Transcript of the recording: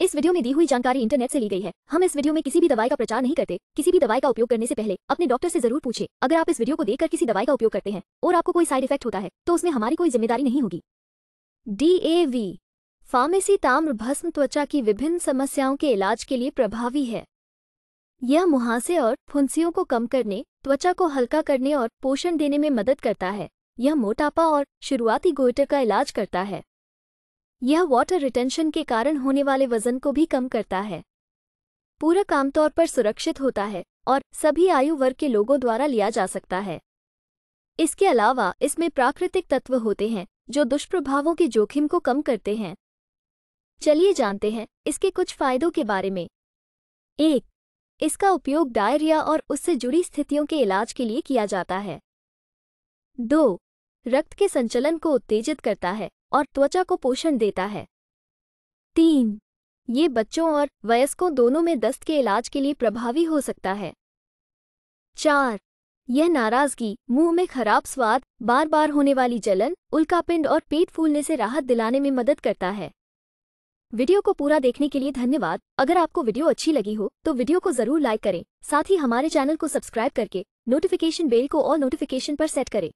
इस वीडियो में दी हुई जानकारी इंटरनेट से ली गई है। हम इस वीडियो में किसी भी दवाई का प्रचार नहीं करते। किसी भी दवाई का उपयोग करने से पहले अपने डॉक्टर से ज़रूर पूछे। अगर आप इस वीडियो को देखकर किसी दवाई का उपयोग करते हैं और आपको कोई साइड इफ़ेक्ट होता है तो उसमें हमारी कोई ज़िम्मेदारी नहीं होगी। डी ए वी फार्मेसी ताम्र भस्म त्वचा की विभिन्न समस्याओं के इलाज के लिए प्रभावी है। यह मुहासे और फुंसियों को कम करने, त्वचा को हल्का करने और पोषण देने में मदद करता है। यह मोटापा और शुरुआती गोइटर का इलाज करता है। यह वाटर रिटेंशन के कारण होने वाले वज़न को भी कम करता है। पूरक आमतौर पर सुरक्षित होता है और सभी आयु वर्ग के लोगों द्वारा लिया जा सकता है। इसके अलावा इसमें प्राकृतिक तत्व होते हैं, जो दुष्प्रभावों के जोखिम को कम करते हैं। चलिए जानते हैं इसके कुछ फायदों के बारे में। एक, इसका उपयोग डायरिया और उससे जुड़ी स्थितियों के इलाज के लिए किया जाता है। दो रक्त के संचलन को उत्तेजित करता है और त्वचा को पोषण देता है। तीन, ये बच्चों और वयस्कों दोनों में दस्त के इलाज के लिए प्रभावी हो सकता है। चार, यह नाराज़गी, मुँह में खराब स्वाद बार बार होने वाली जलन, उल्कापिंड और पेट फूलने से राहत दिलाने में मदद करता है। वीडियो को पूरा देखने के लिए धन्यवाद। अगर आपको वीडियो अच्छी लगी हो तो वीडियो को ज़रूर लाइक करें। साथ ही हमारे चैनल को सब्सक्राइब करके, नोटिफिकेशन बेल को ऑल नोटिफिकेशन पर सेट करें।